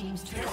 team's turret